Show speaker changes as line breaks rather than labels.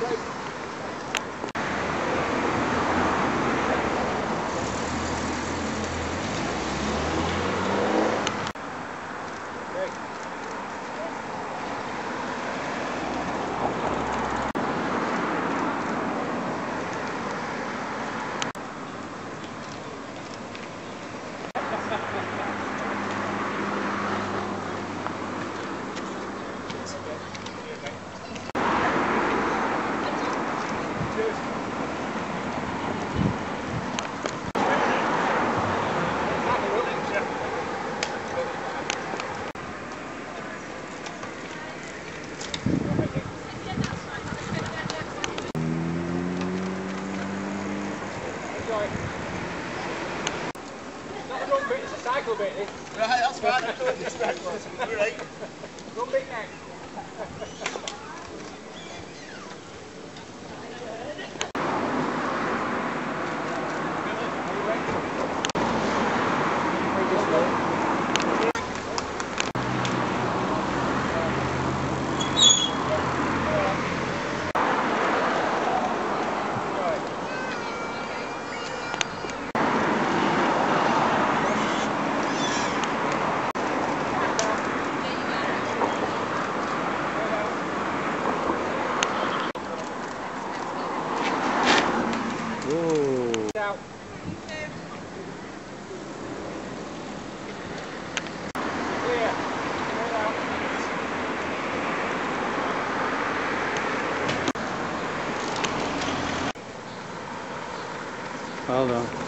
Right. Not a run bit, it's a cycle bit.
Right, that's fine. I thought this was.
Bit. Out. Clear. out.
Hold on.